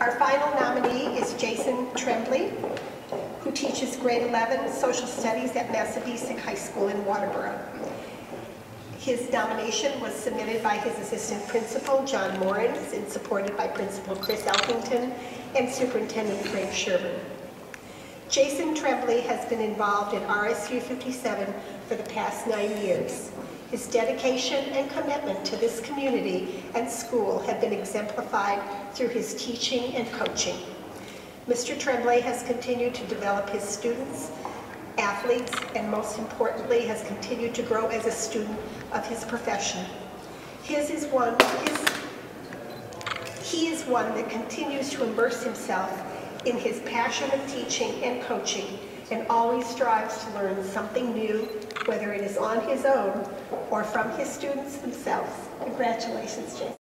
Our final nominee is Jason Tremblay, who teaches grade 11 social studies at Massabesic High School in Waterboro. His nomination was submitted by his assistant principal, John Morins, and supported by Principal Chris Elkington and Superintendent Frank Sherman. Jason Tremblay has been involved in RSU 57 for the past nine years. His dedication and commitment to this community and school have been exemplified through his teaching and coaching. Mr. Tremblay has continued to develop his students, athletes, and most importantly, has continued to grow as a student of his profession. His is one, his, he is one that continues to immerse himself in his passion of teaching and coaching and always strives to learn something new, whether it is on his own or from his students themselves. Congratulations, Jason.